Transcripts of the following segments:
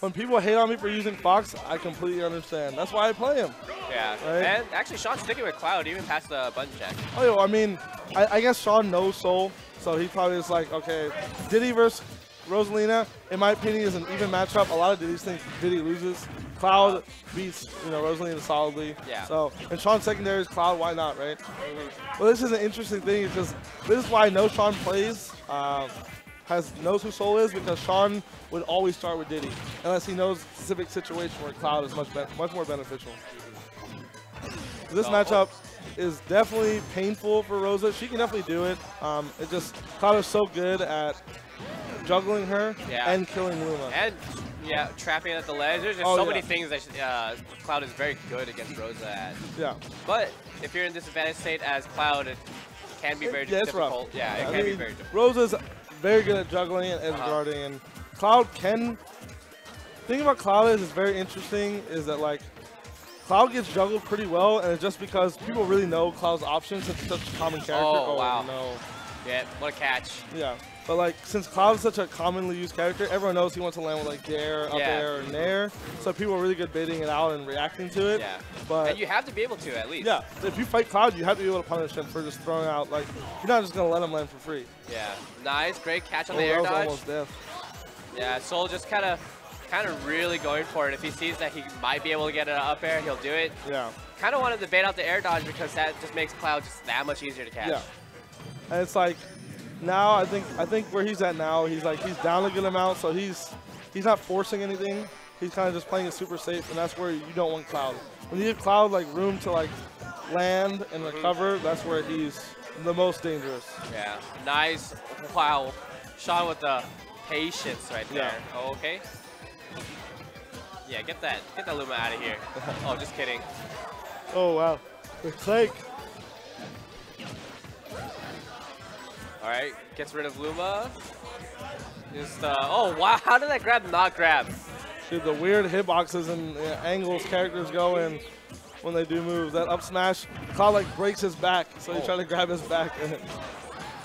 When people hate on me for using Fox, I completely understand. That's why I play him. Yeah. Right? And actually, Sean's sticking with Cloud even past the button check. Oh, yo, I mean, I, I guess Sean knows Soul, so he probably is like, okay, Diddy versus Rosalina, in my opinion, is an even matchup. A lot of Diddy's things Diddy loses. Cloud beats, you know, Rosalina solidly. Yeah. So, and Sean's secondary is Cloud, why not, right? Well, this is an interesting thing because this is why I know Sean plays, um, has knows who Soul is because Sean would always start with Diddy unless he knows specific situation where Cloud is much, much more beneficial. This Oh. matchup is definitely painful for Rosa. She can definitely do it. Um, it just Cloud is so good at juggling her Yeah. and killing Luma. And yeah, trapping at the ledge. There's just Oh, so yeah. many things that uh, Cloud is very good against Rosa at. yeah. But if you're in disadvantaged state as Cloud, it can be very yeah, it's rough. difficult. Yeah, it I can be very difficult. Rosa's very good at juggling and edge Uh-huh. guarding, and Cloud can. thing about Cloud is, is very interesting is that like Cloud gets juggled pretty well, and it's just because people really know Cloud's options it's such a common character. Oh, wow. no. Yeah, what a catch. Yeah. But like since Cloud is such a commonly used character, everyone knows he wants to land with like Dair, up Yeah. air, or Nair. So people are really good baiting it out and reacting to it. Yeah. But And you have to be able to at least. yeah, if you fight Cloud, you have to be able to punish him for just throwing out like you're not just gonna let him land for free. Yeah. Nice, great catch on Oh, the air dodge. almost death. Yeah, Soul just kind of, kind of really going for it. If he sees that he might be able to get an up air, he'll do it. Yeah. Kind of wanted to bait out the air dodge because that just makes Cloud just that much easier to catch. Yeah. And it's like now I think I think where he's at now, he's like he's down a good amount, so he's he's not forcing anything. He's kind of just playing it super safe, and that's where you don't want Cloud. When you give Cloud like room to like land and mm-hmm. recover, that's where he's the most dangerous. Yeah. Nice. Wow. Sean with the patience right there. Oh, okay. Yeah, get that, get that Luma out of here. oh, just kidding. Oh wow, the Clake. All right, gets rid of Luma. Just, uh, oh wow, how did that grab not grab? Dude, the weird hitboxes and uh, angles characters go in when they do moves. That up smash, Cloud like breaks his back, so he's Oh. trying to grab his back. And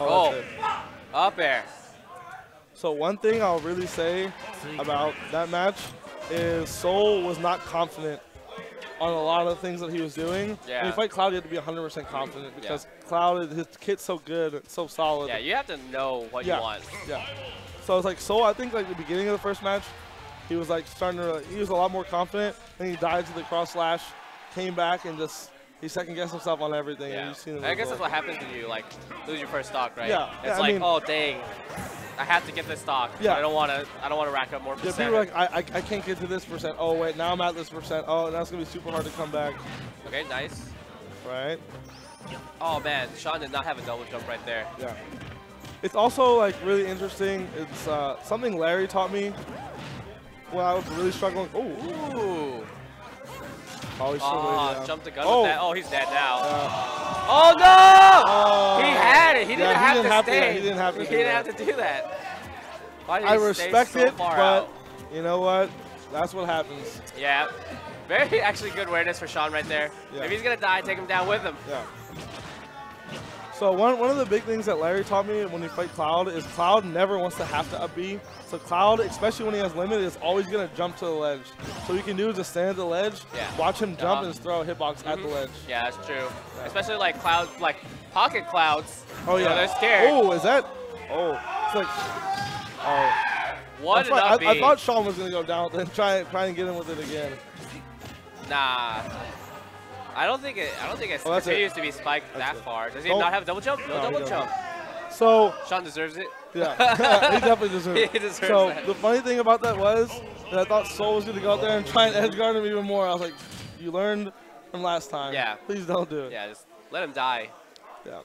Oh, that's up air. So one thing I'll really say about that match is Soul was not confident on a lot of things that he was doing. Yeah. When you fight Cloud, you have to be 100% confident because Cloud, his kit's so good, it's so solid. Yeah, you have to know what Yeah. you want. Yeah. So it's like so I think like the beginning of the first match, he was like starting to. He was a lot more confident. Then he died to the cross slash, came back and just he second guessed himself on everything. And Yeah. you've seen I guess that's what happens when you like lose your first stock, right? Yeah, It's yeah, I like, mean- oh dang, I have to get this stock. Yeah. I don't want to. I don't want to rack up more Yeah, percent. people are like, I, I, I can't get to this percent. Oh, wait, now I'm at this percent. Oh, now it's going to be super hard to come back. okay, nice. Right? Oh man, Sean did not have a double jump right there. Yeah. It's also like really interesting. It's uh, something Larry taught me when I was really struggling. Oh, Ooh. oh, he's Oh, jumped the gun Oh. with that. Oh, he's dead now. Yeah. Oh no! He had it. He didn't Yeah, he have didn't to have stay. yeah, he didn't have to He do didn't that. have to do that. I he respect so it, but out? you know what? That's what happens. Yeah. Very actually good awareness for Sean right there. Yeah. If he's gonna die, take him down with him. Yeah. So one, one of the big things that Larry taught me when you fight Cloud is Cloud never wants to have to up B. So Cloud, especially when he has limit, is always going to jump to the ledge. So what you can do is just stand at the ledge, Yeah. watch him jump, Uh-huh. and just throw a hitbox at the Mhm. ledge. Yeah, that's true. Especially like Cloud, like pocket clouds. Oh You yeah, know, they're scared. Oh, is that? Oh, it's like. Oh, What That's why I, I thought Sean was gonna go down, and try try and get him with it again. Nah. I don't think it. I don't think it Oh, that's it. continues to be spiked That's that far. Does he Oh. not have a double jump? No, No, double jump. So Sean deserves it. yeah, he definitely deserves. it. He deserves so that. the funny thing about that was that I thought Soul was gonna go out there and try and edge guard him even more. I was like, you learned from last time. Yeah. Please don't do it. Yeah, just let him die. Yeah.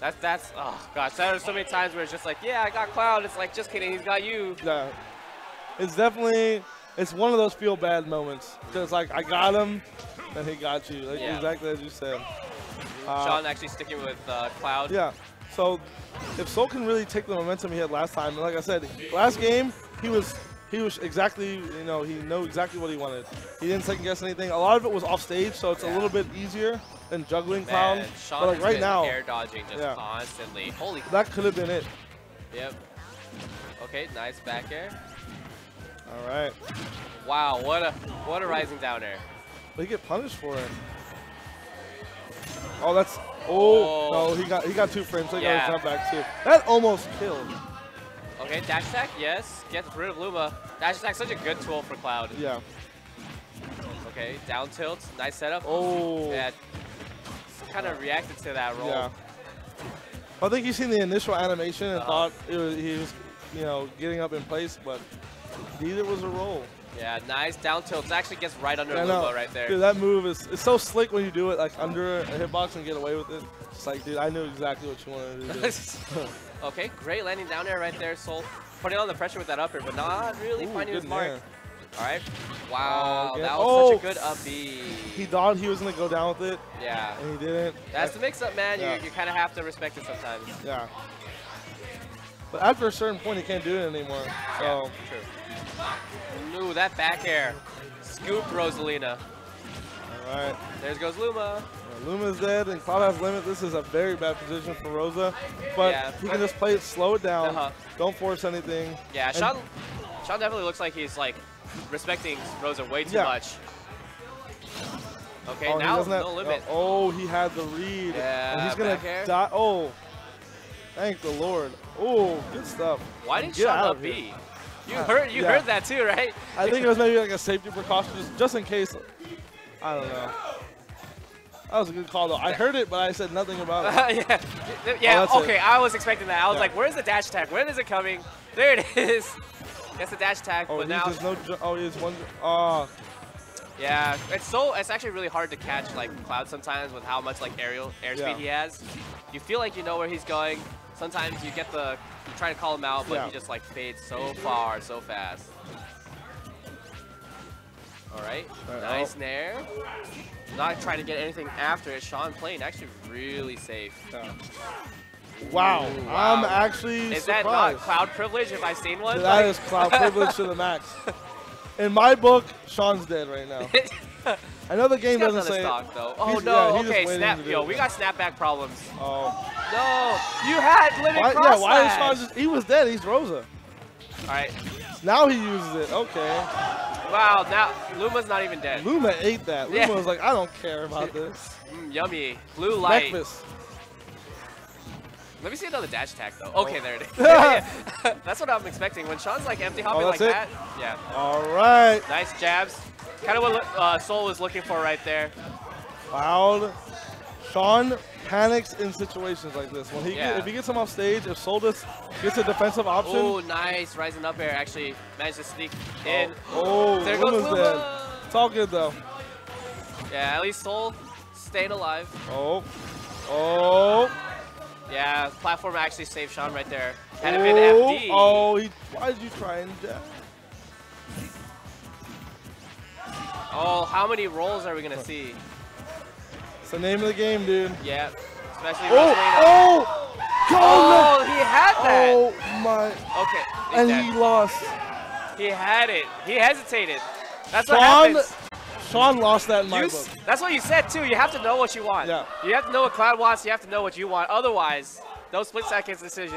That's that's. Oh gosh, there are so many times where it's just like, yeah, I got Cloud. It's like, just kidding, he's got you. Yeah. It's definitely it's one of those feel bad moments. Cause like I got him, and he got you. Like Yeah. exactly as you said. Uh, Sean actually sticking with uh, Cloud. Yeah. So if Soul can really take the momentum he had last time, and like I said, last game he was he was exactly you know he knew exactly what he wanted. He didn't second guess anything. A lot of it was off stage, so it's a little bit easier than juggling Man, Cloud. Sean But like right now, air dodging just Yeah. constantly. Holy. that could have been it. Yep. Okay, nice back air. All right. Wow, what a what a rising down air. They get punished for it. Oh, that's. Oh, Oh. no, he got he got two frames. So he Yeah. got a jump back too. That almost killed. Okay, dash attack, yes. Gets rid of Luma. Dash attack, such a good tool for Cloud. Yeah. Okay, down tilt, nice setup. Oh. Yeah, kind of reacted to that roll. Yeah. I think he's seen the initial animation and Uh-huh. thought it was, he was, you know, getting up in place, but neither was a roll. Yeah, nice down tilt. It actually gets right under I know. Right there. Dude, that move is it's so slick when you do it like under a hitbox and get away with it. It's like, dude, I knew exactly what you wanted to do. okay, great landing down there right there. Soul putting on the pressure with that upper, but not really Ooh, finding his mark. All right. Wow, again. that was Oh. such a oh! good up B. He thought he was gonna go down with it, yeah. and he didn't. That's the mix-up, man. Yeah. You, you kind of have to respect it sometimes. Yeah. But after a certain point, he can't do it anymore. So True. Ooh, that back air. Scoop Rosalina. all right. There goes Luma. Yeah, Luma's dead and Cloud has limit. This is a very bad position for Rosa, but Yeah, he can just play it, slow it down, Uh-huh. don't force anything. Yeah, Sean, Sean definitely looks like he's like respecting Rosa way too Yeah. much. Okay, Oh, now doesn't have- no limit. Oh, he had the read. Yeah, and he's gonna die. Oh, thank the Lord. Oh, good stuff. Why didn't out up here. B? You Uh, heard you yeah. heard that too, right? I think it was maybe like a safety precaution, just, just in case. I don't know. That was a good call though. I heard it, but I said nothing about it. yeah, yeah. it. okay, I was expecting that. I was Yeah. like, "Where's the dash attack? When is it coming?" There it is. That's the dash attack, Oh, but now, no. Oh, he's one. Oh, yeah, it's so it's actually really hard to catch like Cloud sometimes with how much like aerial airspeed Yeah. he has. You feel like you know where he's going. Sometimes you get the you try to call him out, but Yeah. he just like fades so far, so fast. All right, Alright, nice oh. nair. Not trying to get anything after it. Sean playing actually really safe. yeah. Wow. Ooh, wow. I'm actually Is that surprised. not cloud privilege if I've seen one? That Like- is cloud privilege to the max. In my book, Sean's dead right now. The game doesn't another say. stock though. Oh He's- no, yeah, okay, snap. Yo, we got snapback problems. Oh. No, you had limit Why, cross yeah, why is. Sean just. He was dead. He's Rosa. All right. Now he uses it. Okay. Wow. Now Luma's not even dead. Luma ate that. Luma Yeah. was like, I don't care about this. Mm, yummy. Blue light. Breakfast. Let me see another dash attack though. Oh. Okay, there it is. that's what I'm expecting. When Sean's like empty hopping Oh, like it? that. Yeah. All right. Nice jabs. Kind of what uh, Soul was looking for right there. Cloud. Sean panics in situations like this. When he Yeah. get, if he gets him off stage, if Soul Soldus gets a defensive option, Oh, nice. Rising up air actually managed to sneak in. oh, There goes Luma. dead. It's all good though. Yeah, at least Soul stayed alive. Oh, oh, Yeah, platform actually saved Sean right there. Had it been oh, FD. oh, he, why did you try and Oh, how many rolls are we gonna see? It's the name of the game, dude. Yeah, especially Oh, oh, Oh, God, oh, he had that. oh my, Okay, and he lost. he had it. He hesitated. That's what Sean, happens. Sean lost that in my You book. that's what you said too. You have to know what you want. Yeah. You have to know what Cloud wants. You have to know what you want. Otherwise, those split seconds decisions.